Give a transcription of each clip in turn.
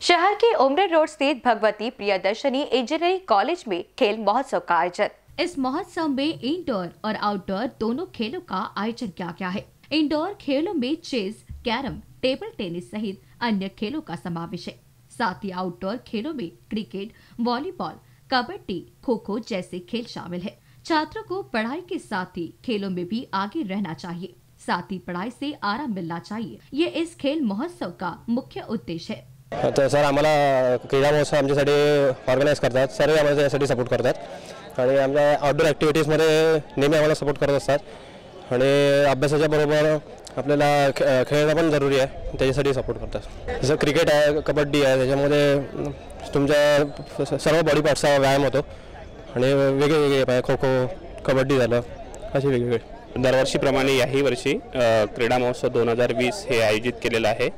शहर के उमरे रोड स्थित भगवती प्रियदर्शनी इंजीनियरिंग कॉलेज में खेल महोत्सव का आयोजन। इस महोत्सव में इंडोर और आउटडोर दोनों खेलों का आयोजन किया गया है। इंडोर खेलों में चेस कैरम टेबल टेनिस सहित अन्य खेलों का समावेश है। साथ ही आउटडोर खेलों में क्रिकेट वॉलीबॉल कबड्डी खो खो जैसे खेल शामिल है। छात्रों को पढ़ाई के साथ ही खेलों में भी आगे रहना चाहिए। साथ ही पढ़ाई से आराम मिलना चाहिए। ये इस खेल महोत्सव का मुख्य उद्देश्य है। तर सर आम्हाला क्रीडा महोत्सव आमच्यासाठी ऑर्गनाईज करतात. सर्व आम्हाला त्यासाठी सपोर्ट करतात. आणि आमच्या आउटडोर ॲक्टिव्हिटीजमध्ये नेहमी आम्हाला सपोर्ट करत असतात. आणि अभ्यासाच्या बरोबर आपल्याला खे खेळणं पण जरुरी आहे. त्याच्यासाठी सपोर्ट करतात. जसं क्रिकेट आहे, कबड्डी आहे, त्याच्यामध्ये तुमच्या सर्व बॉडी पार्ट्सचा व्यायाम होतो. वेगळे वेगळे खो खो कबड्डी झालं, असे वेगवेगळे. दरवर्षीप्रमाणे याही वर्षी क्रीडा महोत्सव दोन हजार वीस हे आयोजित केलेलं आहे.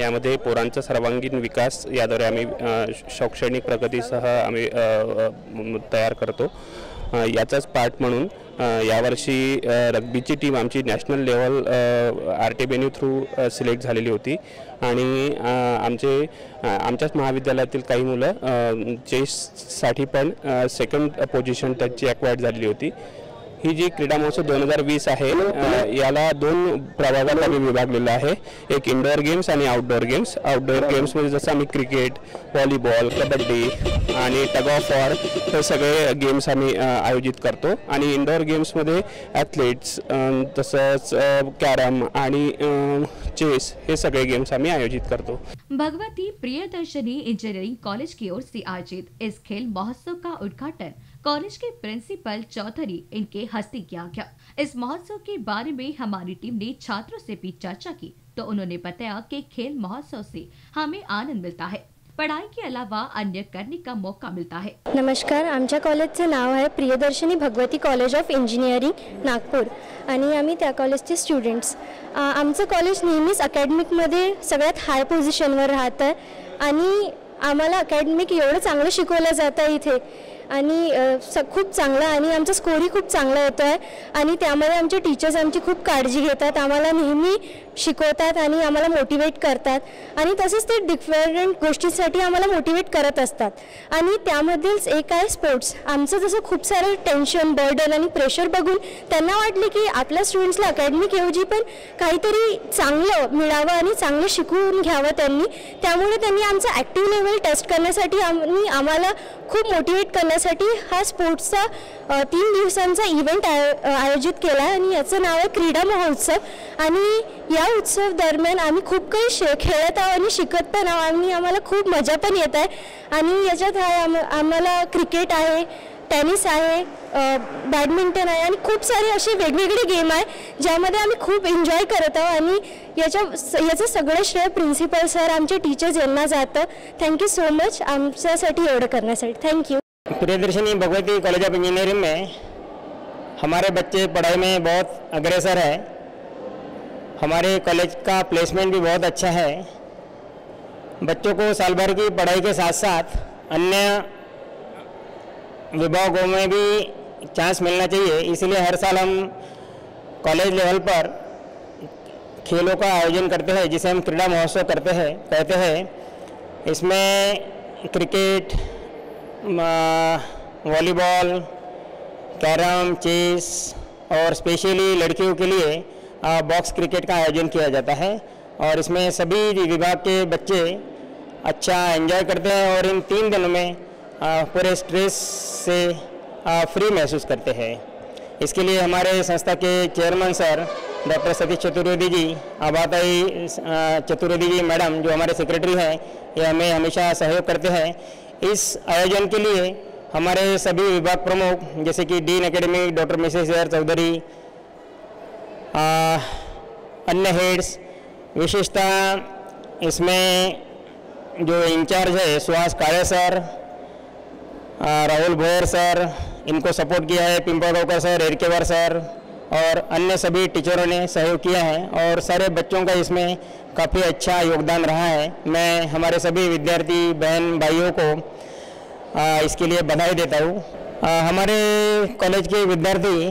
यामध्ये पोरांचा सर्वांगीण विकास याद्वारे आम्ही शैक्षणिक प्रगतीसह आम्ही तयार करतो. याचाच पार्ट म्हणून यावर्षी रग्बीची टीम आमची national level R T MNU through select झालेली होती. आणि आमचे आमच्याच महाविद्यालयातील काही मुलं चेससाठी पण सेकंड पोझिशन त्यांची ॲक्वायर्ड झालेली होती. ही जी क्रीडा महोत्सव दोन हजार वीस आहे याला दोन प्रभागात आम्ही विभागलेलं आहे. एक इनडोअर गेम्स आणि आउटडोर गेम्स आउटडोर गेम्समध्ये जसं आम्ही क्रिकेट व्हॉलीबॉल कबड्डी आणि टग ऑफ वॉर हे सगळे गेम्स आम्ही आयोजित करतो. आणि इनडोअर गेम्समध्ये ॲथलीट्स तसंच कॅरम आणि चेस हे सगळे गेम्स आम्ही आयोजित करतो. भगवती प्रियदर्शनी इंजीनियरिंग कॉलेज की ओर से आयोजित इस खेल महोत्सव का उद्घाटन? कॉलेज के प्रिंसिपल चौधरी, इनके हस्ते किया गया। इस महोत्सव के बारे में हमारी टीम ने छात्रों से भी चर्चा की तो उन्होंने बताया कि खेल महोत्सव से हमें आनंद मिलता है। पढ़ाई के अलावा अन्य करने का मौका मिलता है। नमस्कार, आमच्या कॉलेजचं नाव आहे Priyadarshini Bhagwati college of engineering Nagpur. आणि आम्ही त्या कॉलेजचे स्टुडंट्स आमचं कॉलेज नेहमीच सगळ्यात हाय पोझिशनवर राहतं. आहे आणि आम्हाला अकॅडमिक एवढं शिकवलं जातं इथे. आणि स खूप चांगला आणि आमचा स्कोरही खूप चांगला येतो आहे आणि त्यामध्ये आमचे टीचर्स आमची खूप काळजी घेतात. आम्हाला नेहमी शिकवतात आणि आम्हाला मोटिवेट करतात. आणि तसंच ते डिफरंट गोष्टींसाठी आम्हाला मोटिवेट करत असतात. आणि त्यामधीलच एक आहे स्पोर्ट्स आमचं जसं खूप सारं टेन्शन बर्डन आणि प्रेशर बघून त्यांना वाटले की आपल्या स्टुडंट्सला अकॅडमिक ऐवजी पण काहीतरी चांगलं मिळावं आणि चांगलं शिकवून घ्यावं त्यांनी. त्यामुळे त्यांनी आमचं ॲक्टिव्ह लेवल टेस्ट करण्यासाठी आम्ही आम्हाला खूप मोटिवेट करण्यासाठी हा स्पोर्ट्सचा तीन दिवसांचा इव्हेंट आय आयोजित केला आहे. आणि याचं नाव आहे क्रीडा महोत्सव. आणि या उत्सव दरम्यान आम्ही खूप काही शे खेळत आहोत आणि शिकत पण आहोत. आणि आम्हाला खूप मजा पण येत आहे. आणि याच्यात आहे आम आम्हाला क्रिकेट आहे. टेनिस आहे बॅडमिंटन आहे आणि खूप सारे असे वेगवेगळे गेम आहे ज्यामध्ये आम्ही खूप एन्जॉय करत आहोत. आणि श्रेय प्रिन्सिपल सर आमचे टीचर्स यांना जातं. थँक्यू सो मच आमच्यासाठी एवढं करण्यासाठी. Thank you Priyadarshini, Bhagwati college of engineering में हमारे बच्चे पढ़ाई में बहुत अग्रसर है। हमारे कॉलेज का प्लेसमेंट भी बहुत अच्छा है। बच्चों को साल भर की पढ़ाई के साथ साथ अन्य विभागों में भी चांस मिलना चाहिए। इसलिए हर साल हम कॉलेज लेवल पर खेलों का आयोजन करते हैं, जिसे हम क्रीड़ा महोत्सव करते हैं, कहते हैं। इसमें क्रिकेट वॉलीबॉल कैरम चेस और स्पेशली लड़कियों के लिए बॉक्स क्रिकेट का आयोजन किया जाता है। और इसमें सभी विभाग के बच्चे अच्छा एंजॉय करते हैं और इन तीन दिनों में पूरे स्ट्रेस से फ्री महसूस करते हैं। इसके लिए हमारे संस्था के chairman sir doctor Satish Chaturvedi ji Abatai Chaturvedi ji madam जो हमारे सेक्रेटरी हैं, ये हमें हमेशा सहयोग करते हैं। इस आयोजन के लिए हमारे सभी विभाग प्रमुख, जैसे कि dean academy doctor Mrs R Chaudhary अन्य हेड्स विशेषतः इसमें जो इंचार्ज है, सुहास काळे सर राहुल भोयर सर, इनको सपोर्ट किया है पिंपळगावकर सर एरकेवर सर, और अन्य सभी टीचरों ने सहयोग किया है, और सारे बच्चों का इसमें काफ़ी अच्छा योगदान रहा है। मैं हमारे सभी विद्यार्थी, बहन भाइयों को इसके लिए बधाई देता हूँ। हमारे कॉलेज के विद्यार्थी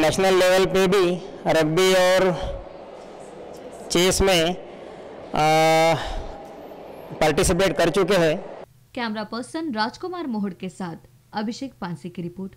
नेशनल लेवल पे भी रग्बी और चेस में पार्टिसिपेट कर चुके हैं। कैमरा पर्सन राजकुमार मोहड़ के साथ अभिषेक पांसे की रिपोर्ट।